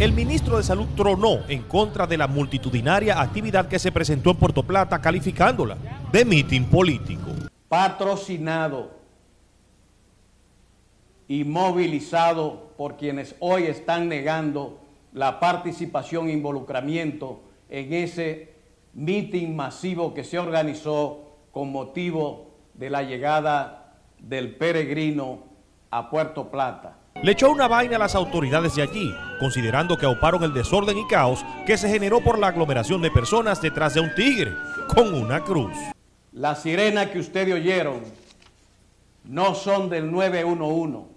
El ministro de Salud tronó en contra de la multitudinaria actividad que se presentó en Puerto Plata, calificándola de mitin político. Patrocinado y movilizado por quienes hoy están negando la participación e involucramiento en ese mitin masivo que se organizó con motivo de la llegada del peregrino a Puerto Plata. Le echó una vaina a las autoridades de allí, considerando que auparon el desorden y caos que se generó por la aglomeración de personas detrás de un tigre con una cruz. La sirena que ustedes oyeron no son del 911,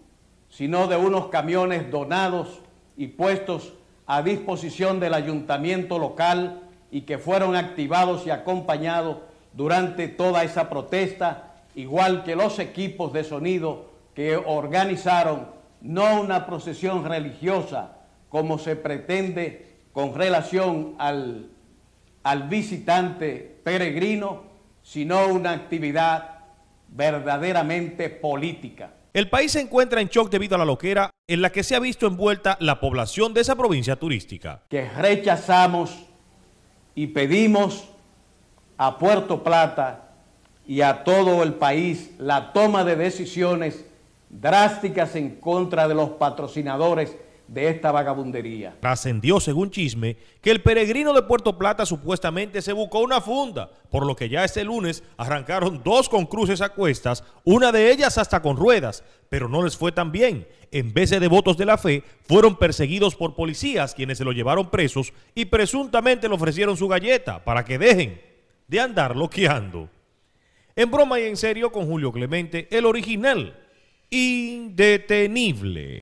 sino de unos camiones donados y puestos a disposición del ayuntamiento local y que fueron activados y acompañados durante toda esa protesta, igual que los equipos de sonido que organizaron no una procesión religiosa como se pretende con relación al, al visitante peregrino, sino una actividad verdaderamente política. El país se encuentra en shock debido a la loquera en la que se ha visto envuelta la población de esa provincia turística. Que rechazamos y pedimos a Puerto Plata y a todo el país la toma de decisiones drásticas en contra de los patrocinadores de esta vagabundería. Trascendió, según chisme, que el peregrino de Puerto Plata supuestamente se buscó una funda, por lo que ya este lunes arrancaron dos con cruces a cuestas, una de ellas hasta con ruedas, pero no les fue tan bien. En vez de devotos de la fe, fueron perseguidos por policías quienes se lo llevaron presos y presuntamente le ofrecieron su galleta para que dejen de andar loqueando. En broma y en serio con Julio Clemente, el original indetenible.